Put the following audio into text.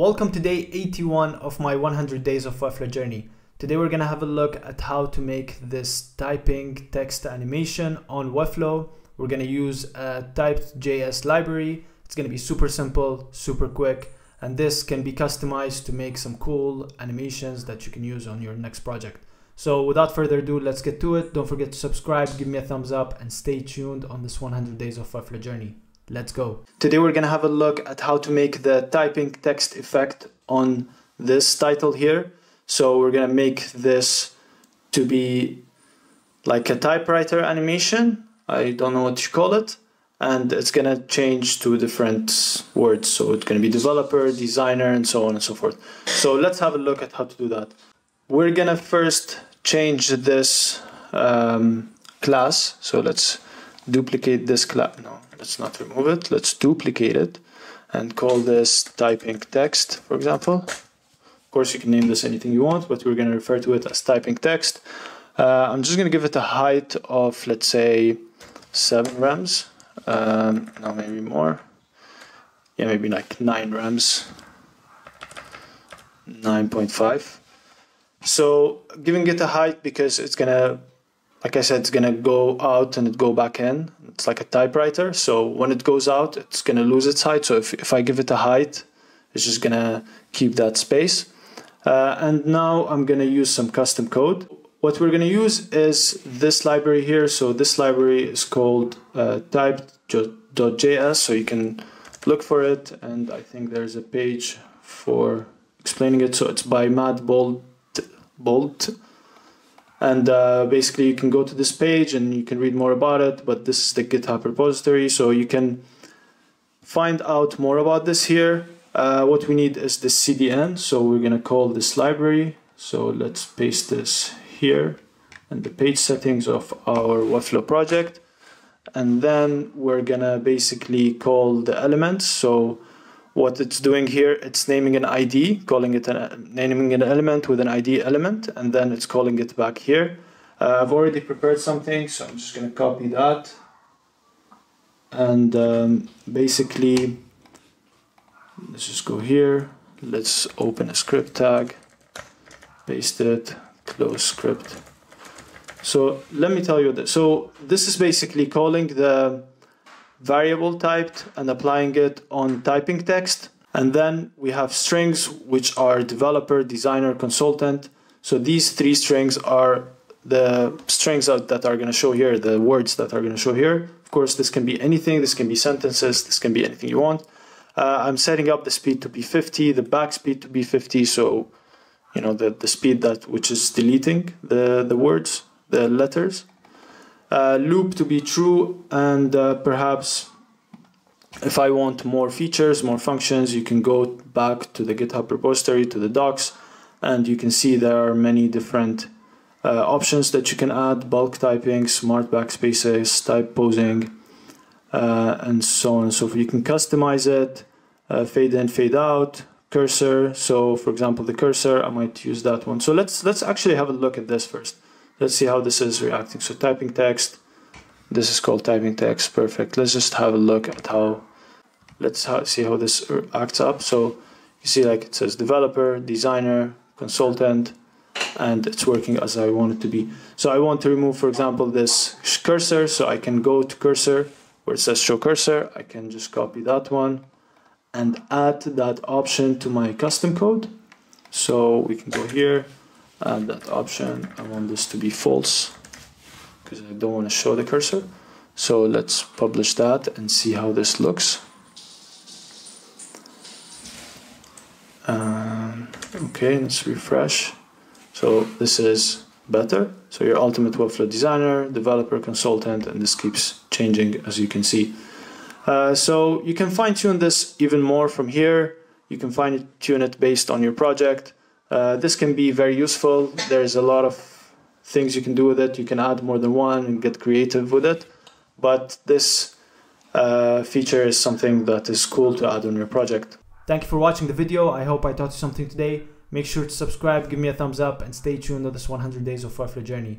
Welcome to day 81 of my 100 days of Webflow journey. Today we're gonna have a look at how to make this typing text animation on Webflow. We're gonna use a typed.js library. It's gonna be super simple, super quick, and this can be customized to make some cool animations that you can use on your next project. So without further ado, let's get to it. Don't forget to subscribe, give me a thumbs up, and stay tuned on this 100 days of Webflow journey. Let's go. Today we're gonna have a look at how to make the typing text effect on this title here. So we're gonna make this to be like a typewriter animation. I don't know what you call it. And it's gonna change to different words. So it's gonna be developer, designer, and so on and so forth. So let's have a look at how to do that. We're gonna first change this um, class. So let's duplicate this class. No, let's not remove it. Let's duplicate it and call this typing text, for example. Of course, you can name this anything you want, but we're going to refer to it as typing text. Uh, I'm just going to give it a height of, let's say, 7 rems. Um, no, maybe more. Yeah, maybe like 9 rems. 9.5. So giving it a height because it's going to like I said, it's gonna go out and it go back in. It's like a typewriter. So when it goes out, it's gonna lose its height. So if, if I give it a height, it's just gonna keep that space. Uh, and now I'm gonna use some custom code. What we're gonna use is this library here. So this library is called uh, typed.js. So you can look for it. And I think there's a page for explaining it. So it's by Matt Boldt. Boldt and uh, basically you can go to this page and you can read more about it but this is the github repository. So you can find out more about this here. Uh, what we need is the cdn so we're gonna call this library. So let's paste this here and the page settings of our Webflow project. And then we're gonna basically call the elements. So what it's doing here, it's naming an ID, calling it an, naming an element with an ID element, and then it's calling it back here. Uh, I've already prepared something, so I'm just going to copy that. And um, basically, let's just go here. Let's open a script tag, paste it, close script. So let me tell you that. So this is basically calling the variable typed and applying it on typing text. And then we have strings, which are developer, designer, consultant. So these three strings are the strings that are going to show here, the words that are going to show here. Of course, this can be anything. This can be sentences. This can be anything you want. Uh, I'm setting up the speed to be 50, the back speed to be 50. So, you know, the, the speed that which is deleting the, the words, the letters uh, loop to be true and uh, perhaps if I want more features, more functions, you can go back to the GitHub repository, to the docs, and you can see there are many different uh, options that you can add, bulk typing, smart backspaces, type posing, uh, and so on and so forth. You can customize it, uh, fade in, fade out, cursor. So for example, the cursor, I might use that one. So let's, let's actually have a look at this first. Let's see how this is reacting. So typing text, this is called typing text, perfect. Let's just have a look at how, let's see how this acts up. So you see like it says developer, designer, consultant, and it's working as I want it to be. So I want to remove, for example, this cursor. So I can go to cursor where it says show cursor. I can just copy that one and add that option to my custom code. So we can go here, add that option. I want this to be false because I don't want to show the cursor. So let's publish that and see how this looks. Um, okay, let's refresh. So this is better. So your ultimate workflow designer, developer, consultant, and this keeps changing as you can see. Uh, so you can fine tune this even more from here. You can fine tune it based on your project. Uh, this can be very useful. There's a lot of things you can do with it. You can add more than one and get creative with it. But this uh, feature is something that is cool to add on your project. Thank you for watching the video. I hope I taught you something today. Make sure to subscribe, give me a thumbs up, and stay tuned on this 100 days of Webflow journey.